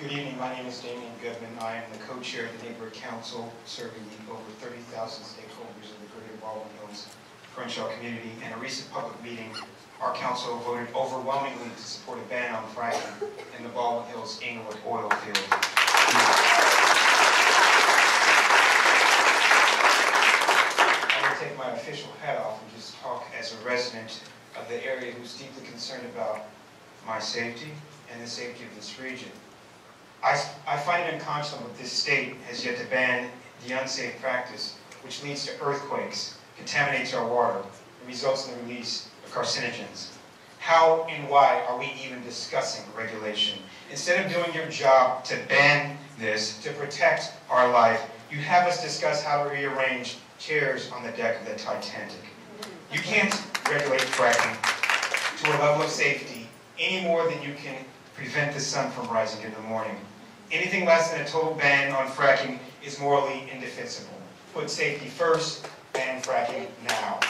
Good evening, my name is Damien Goodman. I am the co-chair of the Neighborhood Council, serving the over 30,000 stakeholders of the Greater Baldwin Hills Crenshaw community. In a recent public meeting, our council voted overwhelmingly to support a ban on fracking in the Baldwin Hills Inglewood oil field. I will take my official hat off and just talk as a resident of the area who's deeply concerned about my safety and the safety of this region. I, I find it unconscionable that this state has yet to ban the unsafe practice which leads to earthquakes, contaminates our water, and results in the release of carcinogens. How and why are we even discussing regulation? Instead of doing your job to ban this, to protect our life, you have us discuss how to rearrange chairs on the deck of the Titanic. You can't regulate fracking to a level of safety any more than you can prevent the sun from rising in the morning. Anything less than a total ban on fracking is morally indefensible. Put safety first, ban fracking now.